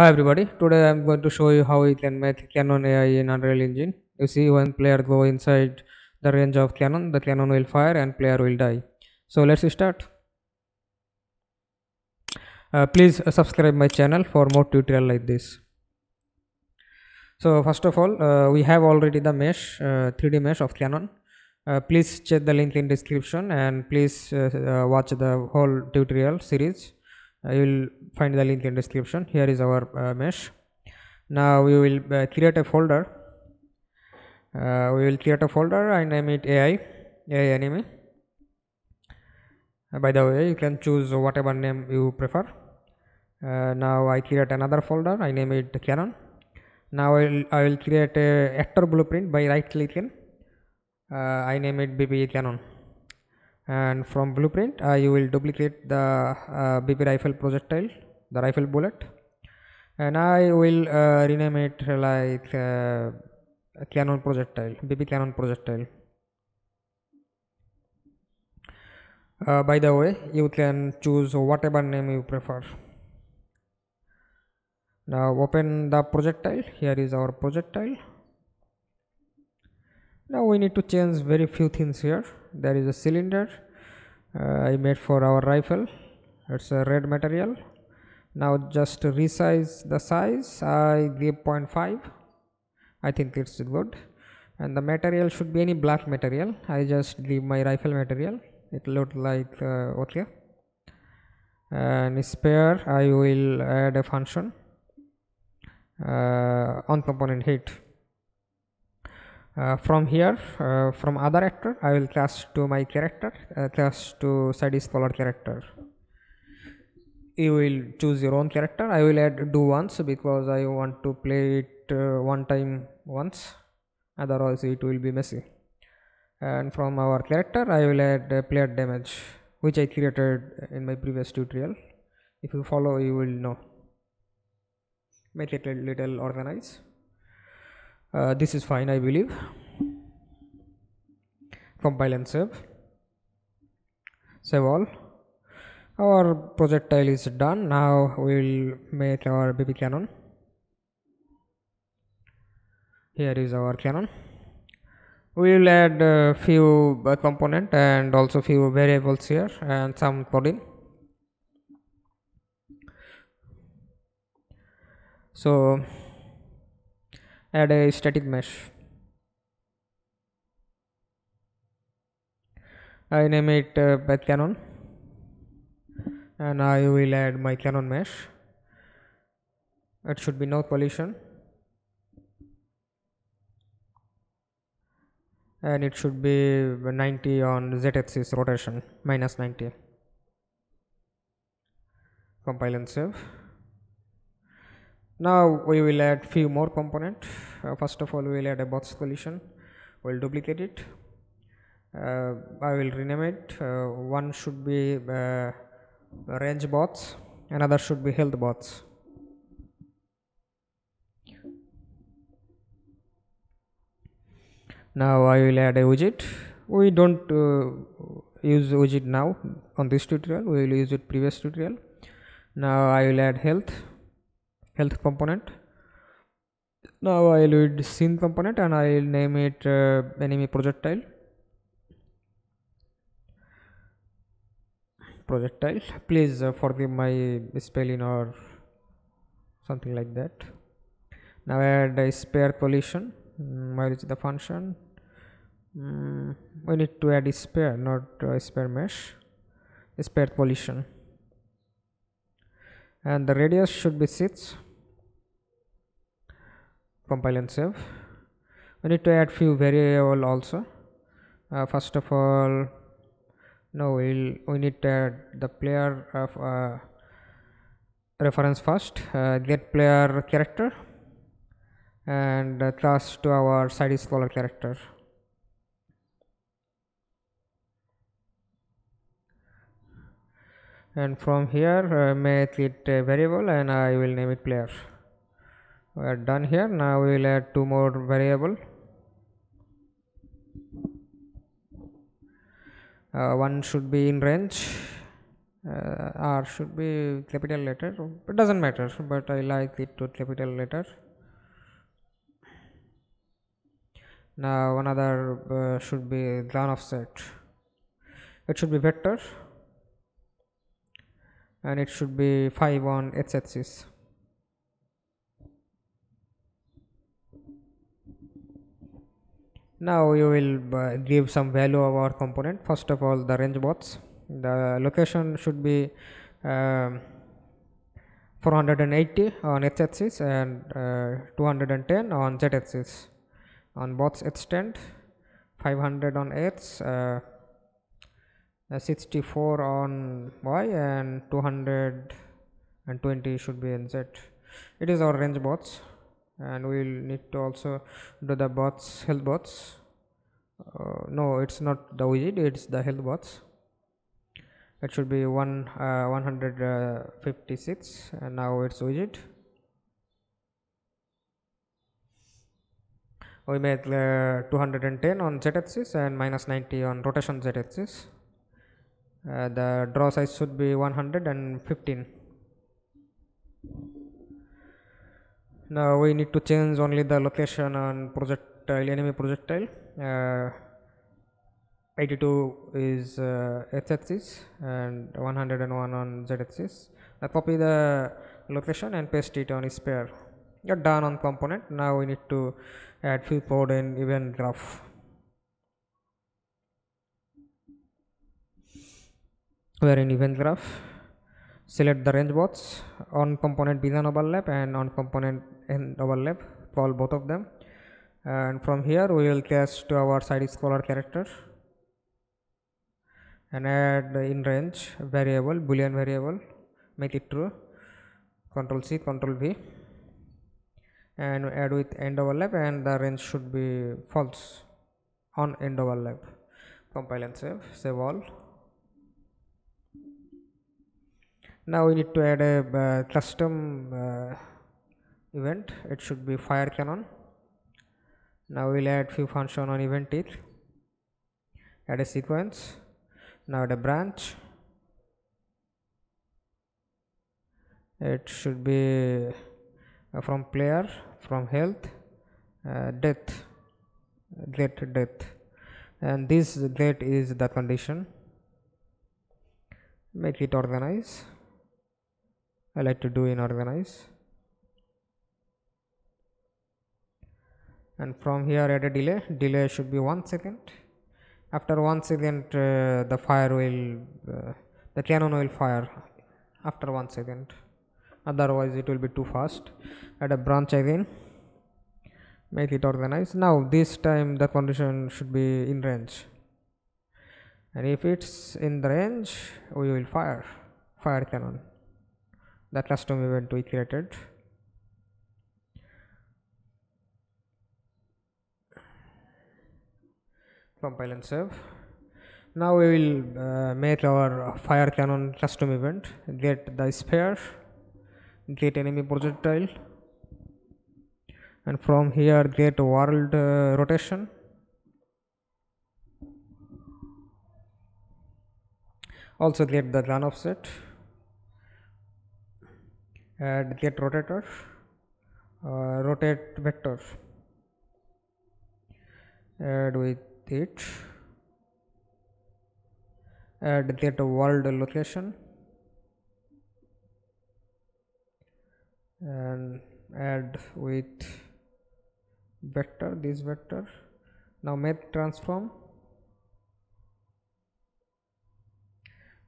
Hi everybody, today I'm going to show you how you can make Cannon AI in Unreal Engine. You see when player go inside the range of Cannon, the Cannon will fire and player will die. So let's start. Uh, please uh, subscribe my channel for more tutorial like this. So first of all, uh, we have already the mesh, uh, 3D mesh of Cannon. Uh, please check the link in description and please uh, watch the whole tutorial series. You will find the link in description. Here is our uh, mesh. Now we will uh, create a folder. Uh, we will create a folder. and name it AI, AI anime. By the way, you can choose whatever name you prefer. Uh, now I create another folder. I name it Cannon. Now I will, I will create a actor blueprint by right clicking. Uh, I name it BP Cannon. And from blueprint, I will duplicate the uh, BP rifle projectile, the rifle bullet, and I will uh, rename it like uh, Cannon projectile, BP Cannon projectile. Uh, by the way, you can choose whatever name you prefer. Now open the projectile. Here is our projectile. Now we need to change very few things here. There is a cylinder uh, I made for our rifle. It's a red material. Now just resize the size, I give 0.5. I think it's good. And the material should be any black material. I just give my rifle material. It looked like uh, okay. And sphere, I will add a function uh, on component hit. Uh, from here, uh, from other actor, I will cast to my character, uh, cast to side scroller character. You will choose your own character. I will add do once because I want to play it uh, one time once. Otherwise, it will be messy. And from our character, I will add uh, player damage, which I created in my previous tutorial. If you follow, you will know. Make it a little organized uh, this is fine I believe. Compile and save. Save all. Our projectile is done. Now we will make our BP cannon. Here is our cannon. We will add a few uh, component and also few variables here and some coding. So add a static mesh. I name it uh, by Cannon and I will add my Cannon mesh. It should be no collision. And it should be 90 on z-axis rotation minus 90 compile and save now we will add few more component. Uh, first of all we will add a box collision. We'll duplicate it. Uh, I will rename it. Uh, one should be uh, range bots. Another should be health bots. Now I will add a widget. We don't uh, use widget now on this tutorial. We will use it previous tutorial. Now I will add health health component. Now I will add scene component and I will name it uh, enemy projectile. Projectile. Please uh, forgive my spelling or something like that. Now add a sphere collision. Mm, where is the function. Mm, we need to add a sphere not a sphere mesh. Sphere collision. And the radius should be 6 compile and save. We need to add few variable also. Uh, first of all no we'll we need to add the player of uh, reference first uh, get player character and uh, cast to our side scroller character. And from here uh, make it a variable and I will name it player we are done here. Now we will add two more variable. Uh, one should be in range uh, r should be capital letter. It doesn't matter but i like it to capital letter. Now another uh, should be Glan offset it should be vector and it should be 5 on x axis now you will uh, give some value of our component. First of all the range bots. The location should be um, 480 on x axis and uh, 210 on z axis on both extent 500 on x uh, uh, 64 on y and 220 should be in z. It is our range bots and we will need to also do the bots health bots. Uh, no it's not the widget it's the health bots. It should be one uh, 156 and now it's widget. We made uh, 210 on z axis and minus 90 on rotation z axis uh, the draw size should be 115 now we need to change only the location on projectile enemy projectile uh, 82 is uh, x axis and 101 on z axis. I copy the location and paste it on sphere. You're done on component. Now we need to add few code in event graph where in event graph select the range bots on component begin overlap and on component end overlap call both of them. And from here we will cast to our side scroller character and add in range variable boolean variable make it true. Control c control v. And add with end overlap and the range should be false on end overlap. Compile and save save all now we need to add a uh, custom uh, event. It should be fire cannon. Now we'll add few function on event tick add a sequence. Now add a branch. It should be uh, from player from health uh, death get death. And this get is the condition. Make it organize I like to do in organize. And from here add a delay. Delay should be one second. After one second uh, the fire will uh, the cannon will fire after one second. Otherwise it will be too fast. Add a branch again. Make it organized. Now this time the condition should be in range. And if it's in the range we will fire. Fire cannon the custom event we created. Compile and save now we will uh, make our fire cannon custom event. Get the sphere. Get enemy projectile. And from here get world uh, rotation. Also get the Glan offset add get rotator uh, rotate vector add with it add get world location. And add with vector this vector. Now make transform.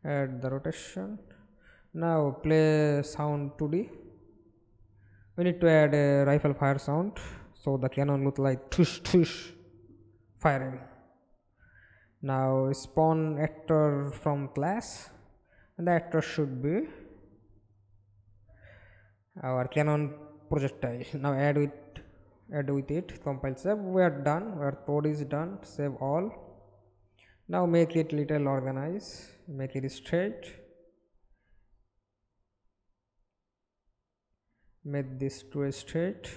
Add the rotation now play sound 2d we need to add a rifle fire sound so the cannon look like tush tush firing now spawn actor from class. And the actor should be our cannon projectile. Now add with add with it compile save. We are done. Our code is done. Save all. Now make it little organize make it straight make this to a straight.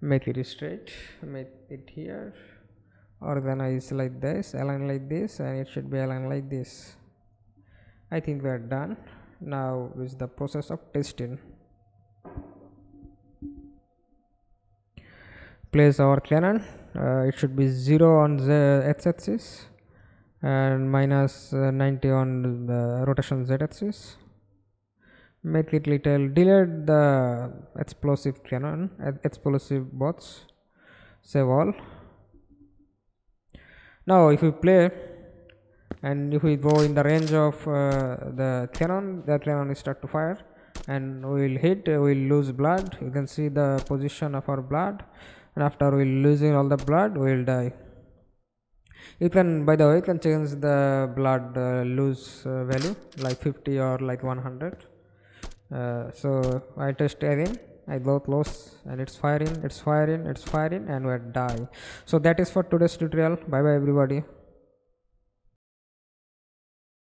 Make it straight make it here. Organize like this align like this and it should be aligned like this. I think we are done. Now is the process of testing. Place our cannon uh, it should be 0 on the x-axis and minus, uh, 90 on the rotation z-axis make it little delete the explosive cannon explosive bots. Save all. Now if we play and if we go in the range of uh, the cannon the cannon will start to fire and we will hit we will lose blood. You can see the position of our blood and after we will losing all the blood we will die you can by the way you can change the blood uh, lose uh, value like 50 or like 100 uh, so i test again I both close and it's firing, it's firing, it's firing and we die. So that is for today's tutorial. Bye bye everybody.